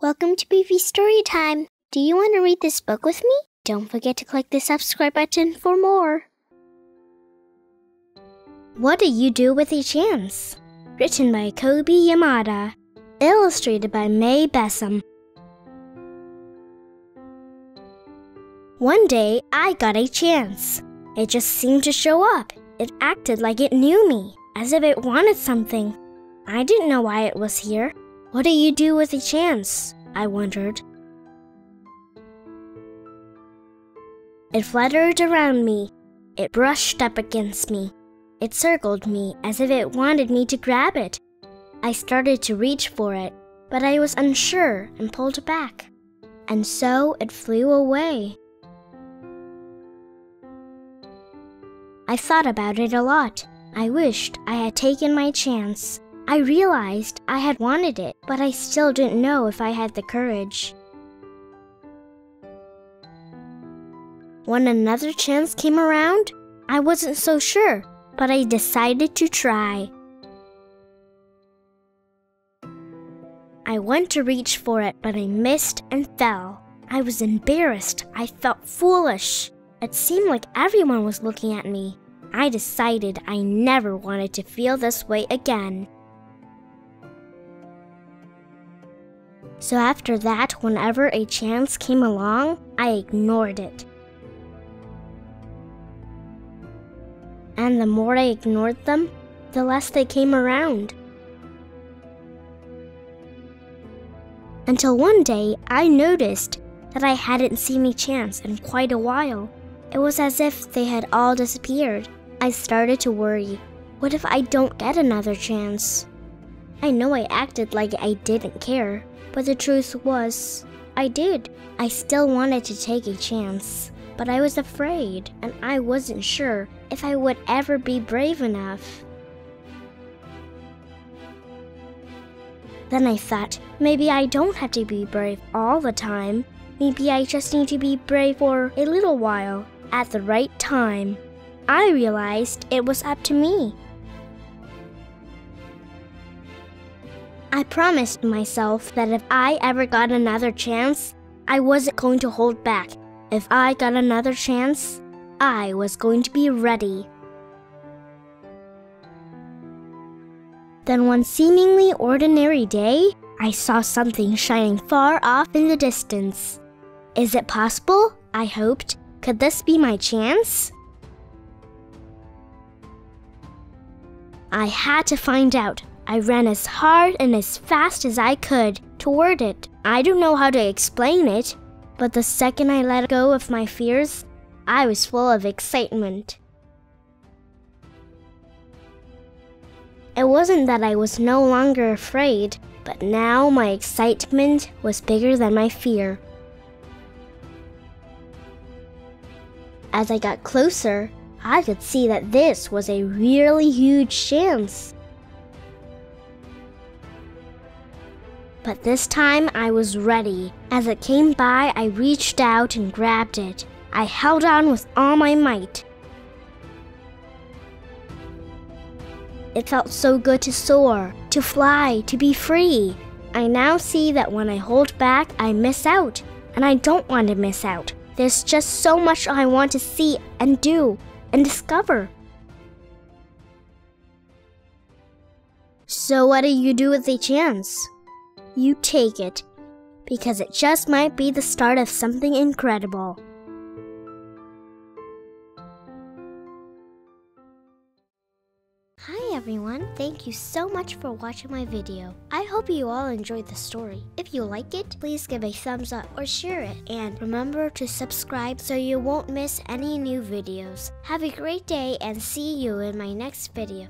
Welcome to PV Story Time. Do you want to read this book with me? Don't forget to click the subscribe button for more. What Do You Do with a Chance? Written by Kobi Yamada. Illustrated by Mae Besom. One day, I got a chance. It just seemed to show up. It acted like it knew me, as if it wanted something. I didn't know why it was here. What do you do with a chance? I wondered. It fluttered around me. It brushed up against me. It circled me as if it wanted me to grab it. I started to reach for it, but I was unsure and pulled back. And so it flew away. I thought about it a lot. I wished I had taken my chance. I realized I had wanted it, but I still didn't know if I had the courage. When another chance came around, I wasn't so sure, but I decided to try. I went to reach for it, but I missed and fell. I was embarrassed. I felt foolish. It seemed like everyone was looking at me. I decided I never wanted to feel this way again. So after that, whenever a chance came along, I ignored it. And the more I ignored them, the less they came around. Until one day, I noticed that I hadn't seen a chance in quite a while. It was as if they had all disappeared. I started to worry. What if I don't get another chance? I know I acted like I didn't care, but the truth was, I did. I still wanted to take a chance, but I was afraid, and I wasn't sure if I would ever be brave enough. Then I thought, maybe I don't have to be brave all the time. Maybe I just need to be brave for a little while, at the right time. I realized it was up to me. I promised myself that if I ever got another chance, I wasn't going to hold back. If I got another chance, I was going to be ready. Then one seemingly ordinary day, I saw something shining far off in the distance. Is it possible? I hoped. Could this be my chance? I had to find out. I ran as hard and as fast as I could toward it. I don't know how to explain it, but the second I let go of my fears, I was full of excitement. It wasn't that I was no longer afraid, but now my excitement was bigger than my fear. As I got closer, I could see that this was a really huge chance. But this time I was ready. As it came by, I reached out and grabbed it. I held on with all my might. It felt so good to soar, to fly, to be free. I now see that when I hold back, I miss out. And I don't want to miss out. There's just so much I want to see and do and discover. So, what do you do with a chance? You take it, because it just might be the start of something incredible. Hi everyone, thank you so much for watching my video. I hope you all enjoyed the story. If you like it, please give a thumbs up or share it. And remember to subscribe so you won't miss any new videos. Have a great day and see you in my next video.